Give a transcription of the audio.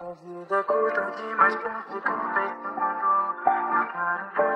自己的孤独，起码比你更被孤独。